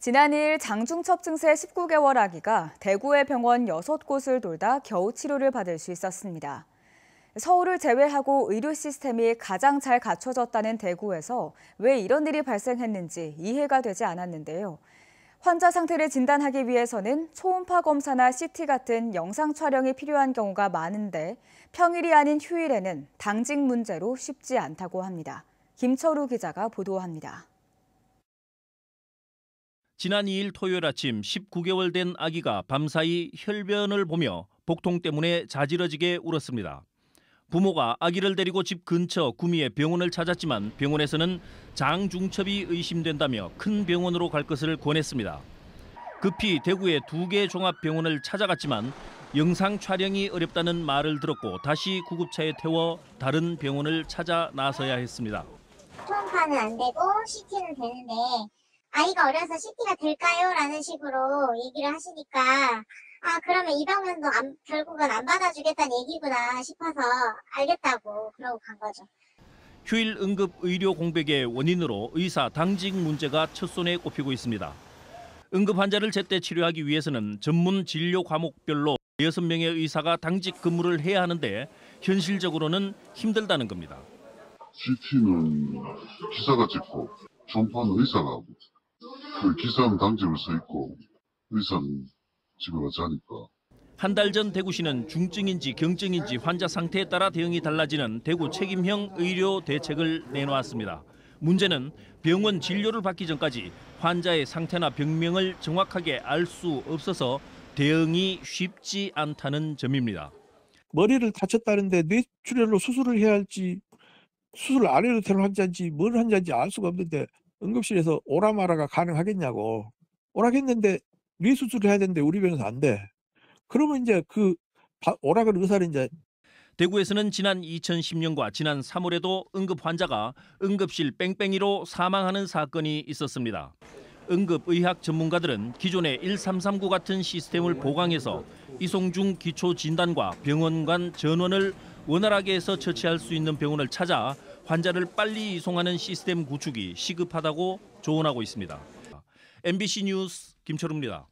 지난 2일 장중첩 증세 19개월 아기가 대구의 병원 6곳을 돌다 겨우 치료를 받을 수 있었습니다. 서울을 제외하고 의료 시스템이 가장 잘 갖춰졌다는 대구에서 왜 이런 일이 발생했는지 이해가 되지 않았는데요. 환자 상태를 진단하기 위해서는 초음파 검사나 CT 같은 영상 촬영이 필요한 경우가 많은데 평일이 아닌 휴일에는 당직 문제로 쉽지 않다고 합니다. 김철우 기자가 보도합니다. 지난 2일 토요일 아침 19개월 된 아기가 밤사이 혈변을 보며 복통 때문에 자지러지게 울었습니다. 부모가 아기를 데리고 집 근처 구미의 병원을 찾았지만 병원에서는 장중첩이 의심된다며 큰 병원으로 갈 것을 권했습니다. 급히 대구의 두 개 종합병원을 찾아갔지만 영상 촬영이 어렵다는 말을 들었고 다시 구급차에 태워 다른 병원을 찾아 나서야 했습니다. 초음파는 안 되고 CT는 되는데 아이가 어려서 CT가 될까요? 라는 식으로 얘기를 하시니까 아 그러면 이 병원도 안- 결국은 안 받아주겠다는 얘기구나 싶어서 알겠다고 그러고 간 거죠. 휴일 응급 의료 공백의 원인으로 의사 당직 문제가 첫손에 꼽히고 있습니다. 응급 환자를 제때 치료하기 위해서는 전문 진료 과목별로 6명의 의사가 당직 근무를 해야 하는데 현실적으로는 힘들다는 겁니다. CT는 기사가 찍고 초음파는 의사가 하고 그 기사는 당직을 서 있고 의사는 집에 가지 하니까 한 달 전 대구시는 중증인지 경증인지 환자 상태에 따라 대응이 달라지는 대구 책임형 의료 대책을 내놓았습니다. 문제는 병원 진료를 받기 전까지 환자의 상태나 병명을 정확하게 알 수 없어서 대응이 쉽지 않다는 점입니다. 머리를 다쳤다는데 뇌출혈로 수술을 해야 할지 수술 안 해도 되는 환자인지 뭘 환자인지 알 수가 없는데 응급실에서 오라마라가 가능하겠냐고 오락했는데 뇌 수술을 해야 되는데 우리 병원에서 안 돼. 그러면 이제 그 바- 오락을 의사를 이제 대구에서는 지난 2010년과 지난 3월에도 응급 환자가 응급실 뺑뺑이로 사망하는 사건이 있었습니다. 응급의학 전문가들은 기존의 1339 같은 시스템을 보강해서 이송 중 기초 진단과 병원 간 전원을 원활하게 해서 처치할 수 있는 병원을 찾아 환자를 빨리 이송하는 시스템 구축이 시급하다고 조언하고 있습니다. MBC 뉴스 김철우입니다.